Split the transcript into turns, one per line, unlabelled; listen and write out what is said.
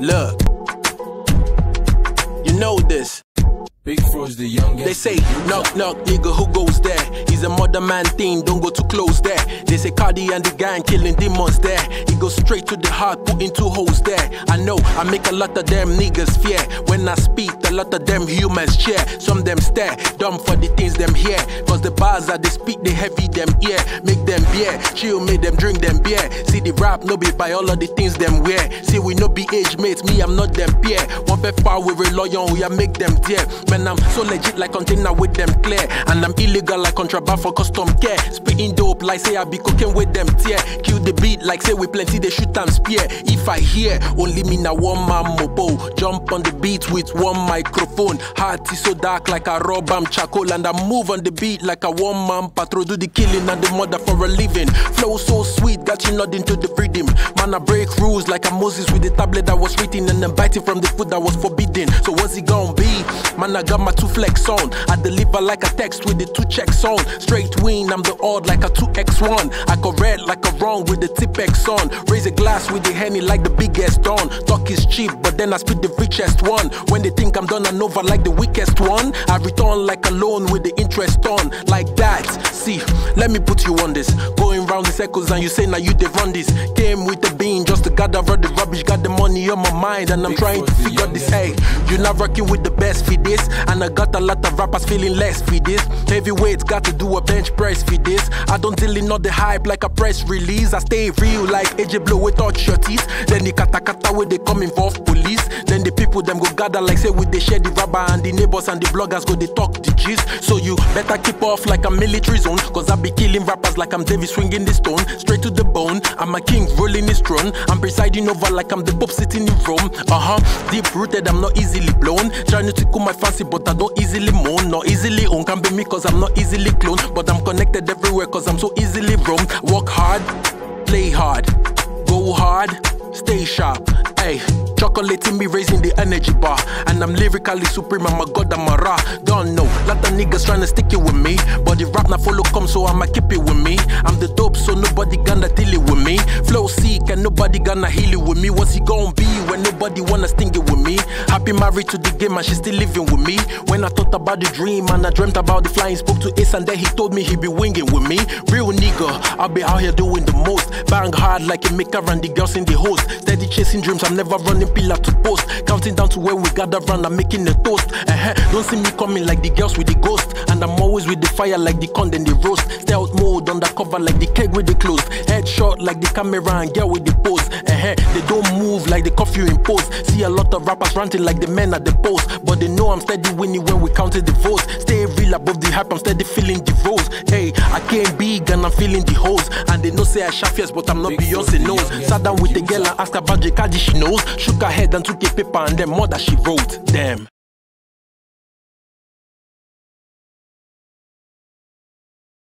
Look, you know this.
Big the youngest.
They say, knock, knock, nigga, who goes there? He's a mother man thing, don't go too close there. They say Kardi and the gang killing demons there. He goes straight to the heart, putting two holes there. I know, I make a lot of them niggas fear. When I speak, a lot of them humans cheer. Some them stare, dumb for the things them hear. Cause the bars that they speak, they heavy them ear. Make them beer, chill, make them drink them beer. See the rap, no be by all of the things them wear. See we no be age mates, me, I'm not them peer. One pepper, we rely on, we a make them dear. Man, I'm so legit like container with them clear. And I'm illegal like contraband for custom care. Spitting dope like say I be cooking with them tear. Kill the beat like say we plenty they shoot and spear. If I hear only me now one man mobo. Jump on the beat with one microphone. Heart is so dark like a raw bam charcoal. And I move on the beat like a one man patrol. Do the killing and the mother for a living. Flow so sweet, got you nodding to the freedom. Man, I break rules like a Moses with the tablet that was written and then biting from the food that was forbidden. So what's it gonna be? Man, I got my two flex on. I deliver like a text with the two checks on. Straight win, I'm the odd like a 2x1. I go red like a wrong with the Tipp-Ex on. Raise a glass with the henny like the biggest don. Talk is cheap, but then I spit the richest one. When they think I'm done and over like the weakest one, I return like a loan with the interest on. Like that. See, let me put you on this. Going round in circles and you say now you they run this. Came with the bean just to gather all the rubbish. Got the money on my mind and I'm trying to figure this. Hey, you're not rocking with the best for this. And I got a lot of rappers feeling less for this. Heavyweights got to do a bench press for this. I don't really know the hype like a press release. I stay real like AJ Blow with touch your teeth. Then the kata kata where they come involve police. Then the people them go gather like say we they share the and the neighbors and the bloggers go they talk the gist. So you better keep off like a military zone. Cause I be killing rappers like I'm David swinging the stone. Straight to the bone. I'm a king rolling his throne. I'm presiding over like I'm the pope sitting in Rome. Uh huh. Deep rooted, I'm not easily blown. Trying to tickle my fancy, but I don't easily moan. Not easily own. Can be me cause I'm not easily cloned. But I'm connected everywhere cause I'm so easily roamed. Work hard, play hard, go hard, stay sharp. Hey, chocolating me raising the energy bar. And I'm lyrically supreme, I'm a god, I'm a ra. Don't know, lot of niggas trying to stick it with me. But the rap not follow come, so I'ma keep it with me. I'm the dope, so nobody gonna deal it with me. Flow sick, and nobody gonna heal it with me. What's he gonna be when nobody wanna sting it with me? Happy married to the game, and she still living with me. When I thought about the dream, and I dreamt about the flying, spoke to Ace, and then he told me he'd be winging with me. Real nigga, I'll be out here doing the most. Bang hard like a maker, and the girls in the host. Steady chasing dreams, I'm never running pillar to post. Counting down to where we gather round, I'm making a toast. Uh-huh. Don't see me coming like the girls with the ghost. And I'm always with the fire like the con, then the roast. Stealth mode, undercover like the keg with the clothes. Headshot like the camera and girl with the pose. Uh-huh. They don't move like the curfew impose. See a lot of rappers ranting like the men at the post. But they know I'm steady winning when we counted the votes. Stay real above the hype, I'm steady feeling the rose. Hey, I came big and I'm feeling the hose. And they know say I shot fierce, but I'm not Beyonce
Knowles.
Sat down with the girl and asked about the card, she knows. Shook her head and took a paper and then more that she wrote. Damn.